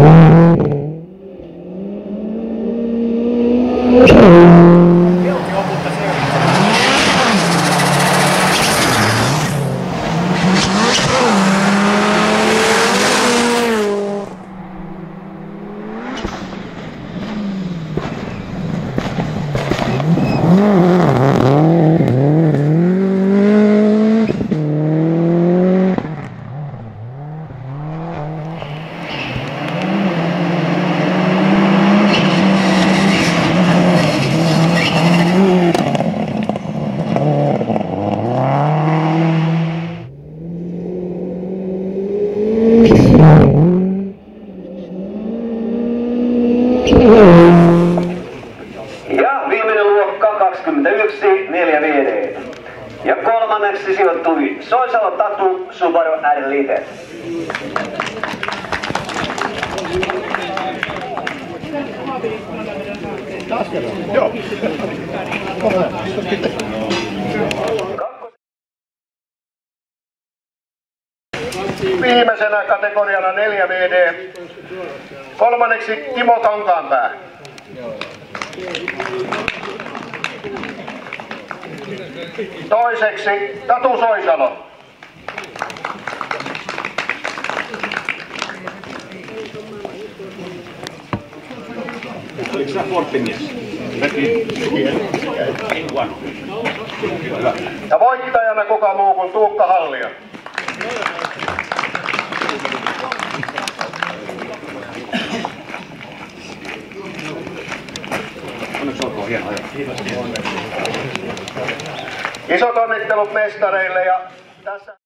Mm-hmm. Ja viimeinen luokka 21, 4 VD. Ja kolmanneksi sijoittui Soisalo Tatu Subaru R Lite. Viimeisenä kategoriana 4 VD. Kolmanneksi Timo Kankaanpää. Toiseksi Tatu Soisalo. Oliko sä Forttimies? Ja voittajana kuka muu kuin Tuukka Hallia. Onneksi olkoon hieno ajo. Isot onnittelut mestareille ja tässä...